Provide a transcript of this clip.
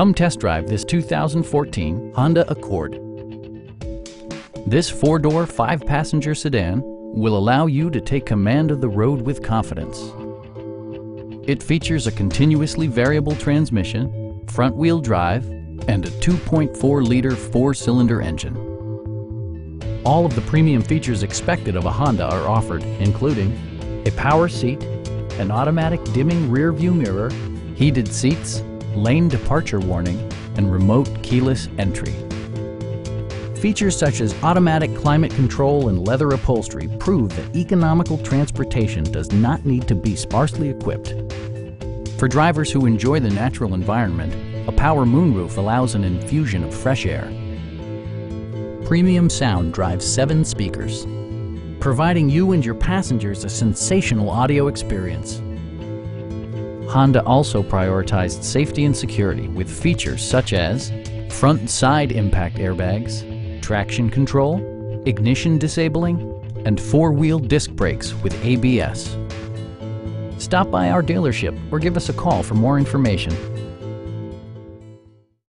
Come test drive this 2014 Honda Accord. This four-door, five-passenger sedan will allow you to take command of the road with confidence. It features a continuously variable transmission, front-wheel drive, and a 2.4-liter four-cylinder engine. All of the premium features expected of a Honda are offered, including a power seat, an automatic dimming rear view mirror, heated seats, lane departure warning, and remote keyless entry. Features such as automatic climate control and leather upholstery prove that economical transportation does not need to be sparsely equipped. For drivers who enjoy the natural environment, a power moonroof allows an infusion of fresh air. Premium sound drives seven speakers, providing you and your passengers a sensational audio experience. Honda also prioritized safety and security with features such as front and side impact airbags, traction control, ignition disabling, and four-wheel disc brakes with ABS. Stop by our dealership or give us a call for more information.